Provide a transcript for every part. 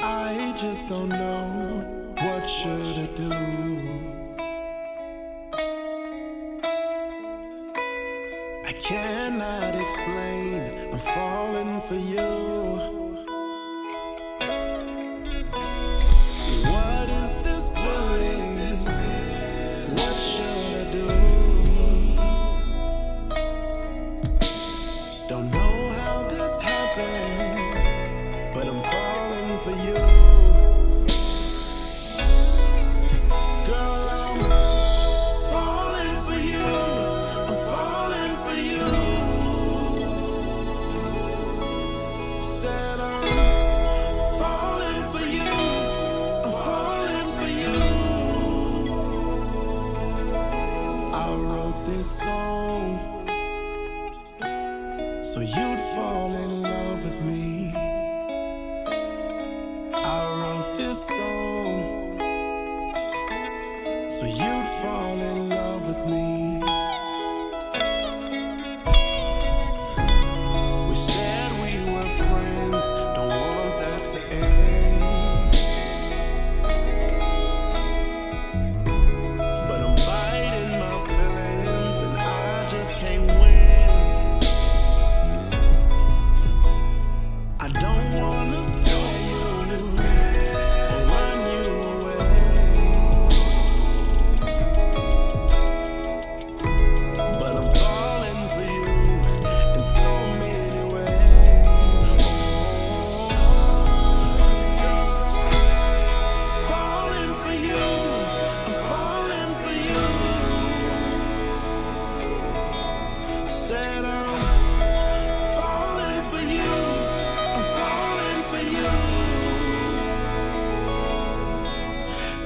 I just don't know what should I do. I cannot explain. I'm falling for you. Don't know. this song so you'd fall in love with me. I wrote this song so you'd fall in love with me.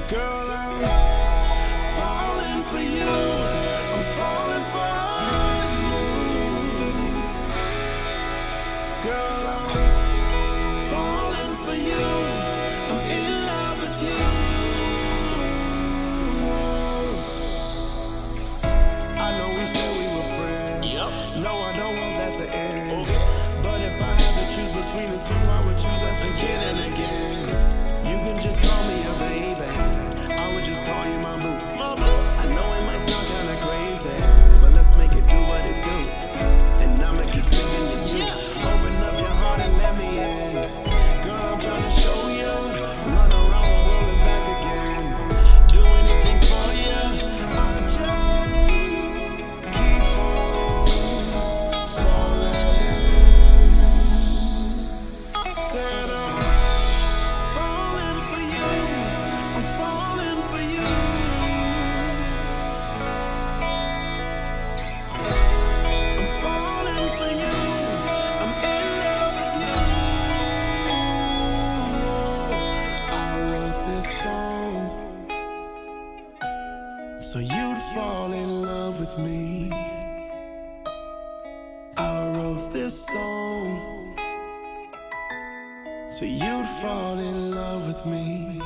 Girl, So you'd fall in love with me. I wrote this song. So you'd fall in love with me.